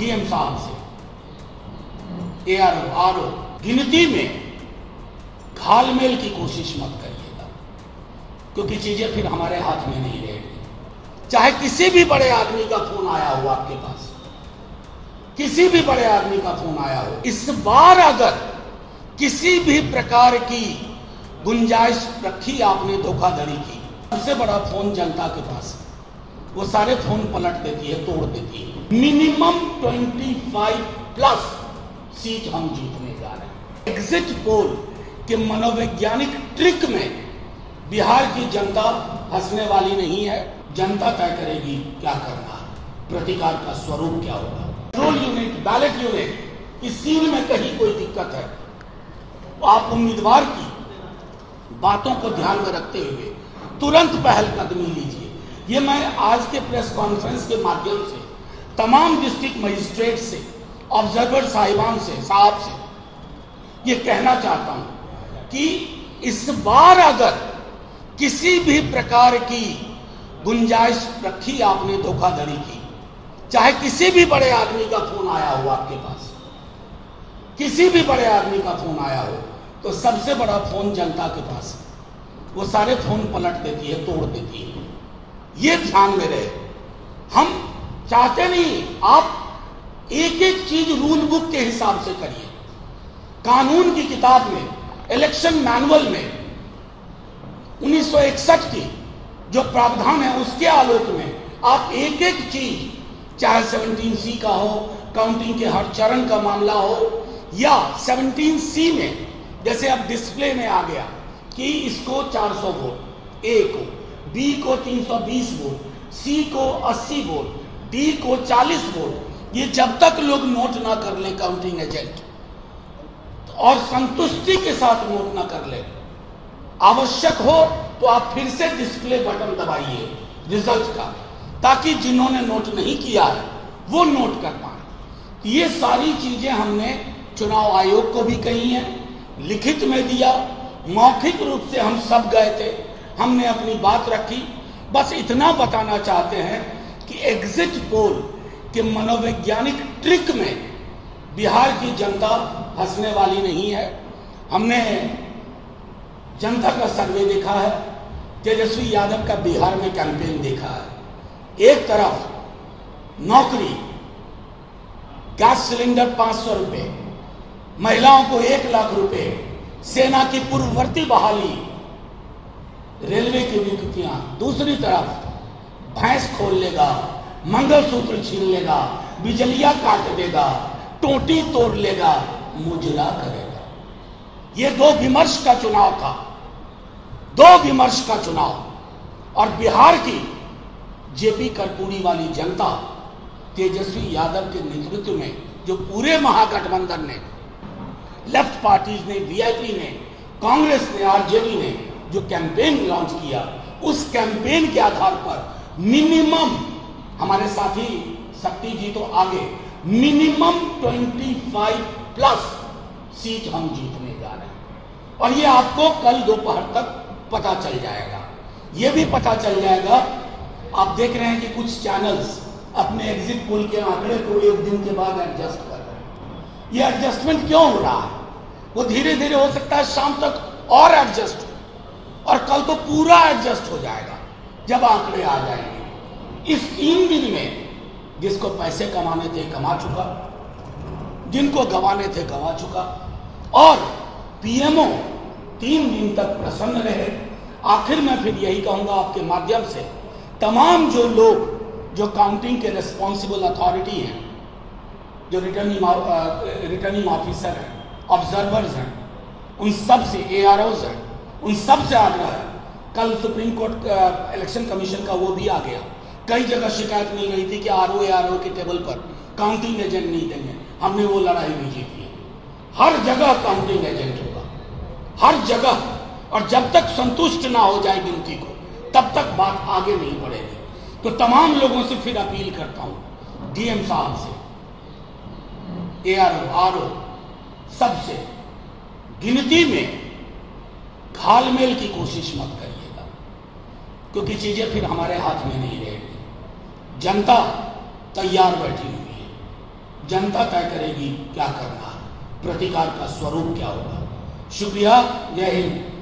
DM साहब से ARO RO गिनती में घालमेल की कोशिश मत करिएगा, क्योंकि चीज़ें फिर हमारे हाथ में नहीं रहेगी। चाहे किसी भी बड़े आदमी का फ़ोन आया हो आपके पास, किसी भी बड़े आदमी का फ़ोन आया हो, इस बार अगर किसी भी प्रकार की गुंजाइश रखी आपने, धोखाधड़ी की, सबसे बड़ा फ़ोन जनता के पास है वो सारे फ़ोन पलट देती है, तोड़ देती है। मिनिमम 25 प्लस सीट हम जीतने जा रहे हैं। एग्जिट पोल के मनोवैज्ञानिक ट्रिक में बिहार की जनता हंसने वाली नहीं है। जनता तय करेगी क्या करना प्रतिकार का स्वरूप क्या होगा। कंट्रोल यूनिट बैलेट यूनिट इस सील में कहीं कोई दिक्कत है। आप उम्मीदवार की बातों को ध्यान में रखते हुए तुरंत पहल कदमी लीजिए। ये मैं आज के प्रेस कॉन्फ्रेंस के माध्यम से तमाम डिस्ट्रिक्ट मजिस्ट्रेट से ऑब्जर्वर साहिबान से, साहब से ये कहना चाहता हूँ कि इस बार अगर किसी भी प्रकार की गुंजाइश रखी आपने, धोखाधड़ी की, चाहे किसी भी बड़े आदमी का फ़ोन आया हो आपके पास, किसी भी बड़े आदमी का फ़ोन आया हो तो सबसे बड़ा फ़ोन जनता के पास है। वो सारे फ़ोन पलट देती है, तोड़ देती है। ये ध्यान में रहे, हम चाहते नहीं, आप एक एक चीज़ रूल बुक के हिसाब से करिए। कानून की किताब में इलेक्शन मैनुअल में 1961 की जो प्रावधान है, उसके आलोक में आप एक एक चीज़, चाहे 17 सी का हो काउंटिंग के हर चरण का मामला हो, या 17 सी में, जैसे अब डिस्प्ले में आ गया कि इसको 400 वोट ए को बी को 320 वोट सी को 80 वोट डी को 40 वोट, ये जब तक लोग नोट ना कर लें काउंटिंग एजेंट और संतुष्टि के साथ नोट ना कर ले। आवश्यक हो तो आप फिर से डिस्प्ले बटन दबाइए रिज़ल्ट का, ताकि जिन्होंने नोट नहीं किया है, वो नोट कर पाए। ये सारी चीज़ें हमने चुनाव आयोग को भी कही हैं, लिखित में दिया, मौखिक रूप से हम सब गए थे, हमने अपनी बात रखी। बस इतना बताना चाहते हैं कि एग्जिट पोल के मनोवैज्ञानिक ट्रिक में बिहार की जनता हंसने वाली नहीं है। हमने जनता का सर्वे देखा है, तेजस्वी यादव का बिहार में कैंपेन देखा है। एक तरफ़ नौकरी, गैस सिलेंडर पाँच सौ रुपए, महिलाओं को एक लाख रुपए, सेना की पूर्ववर्ती बहाली, रेलवे की नियुक्तियाँ दूसरी तरफ़ भैंस खोल लेगा, मंगलसूत्र छीन लेगा, बिजलिया काट देगा, टोटी तोड़ लेगा, मुजरा करेगा। ये दो विमर्श का चुनाव था। दो विमर्श का चुनाव। और बिहार की जेपी कर्पूरी वाली जनता, तेजस्वी यादव के नेतृत्व में, जो पूरे महागठबंधन ने, लेफ़्ट पार्टीज़ ने, वीआईपी ने, कांग्रेस ने, आरजेडी ने, जो कैंपेन लॉन्च किया, उस कैंपेन के आधार पर मिनिमम, हमारे साथी शक्ति जी तो आगे, मिनिमम 25 प्लस सीट हम जीतने जा रहे हैं। और ये आपको कल दोपहर तक पता चल जाएगा। ये भी पता चल जाएगा, आप देख रहे हैं कि कुछ चैनल्स अपने एग्जिट पोल के आंकड़े को एक दिन के बाद एडजस्ट कर रहे हैं। ये एडजस्टमेंट क्यों हो रहा है? वो धीरे धीरे हो सकता है शाम तक और एडजस्ट और कल तो पूरा एडजस्ट हो जाएगा। जब आंकड़े आ जाएँगे। इस तीन दिन में जिसको पैसे कमाने थे कमा चुका, जिनको गंवाने थे गंवा चुका, और पीएमओ तीन दिन तक प्रसन्न रहे। आखिर में फिर यही कहूँगा आपके माध्यम से, तमाम जो लोग, जो काउंटिंग के रिस्पॉन्सिबल अथॉरिटी हैं, जो रिटर्निंग रिटर्निंग ऑफिसर हैं ऑब्जर्वर्स हैं, उन सबसे ए हैं, उन सबसे आग्रह है। कल सुप्रीम कोर्ट इलेक्शन कमीशन का वो भी आ गया। कई जगह शिकायत मिल रही थी कि आर ओ आर ओ के टेबल पर काउंटिंग एजेंट नहीं देंगे। हमने वो लड़ाई भी जीती हर जगह काउंटिंग एजेंट होगा। हर जगह। और जब तक संतुष्ट ना हो जाए गिनती को, तब तक बात आगे नहीं बढ़ेगी। तो तमाम लोगों से फिर अपील करता हूँ, डीएम साहब से A R O R O सबसे, गिनती में घालमेल की कोशिश मत करिएगा क्योंकि चीज़ें फिर हमारे हाथ में नहीं रहेगी जनता तैयार बैठी हुई है। जनता तय करेगी क्या करना प्रतिकार का स्वरूप क्या होगा। शुक्रिया, जय हिंद।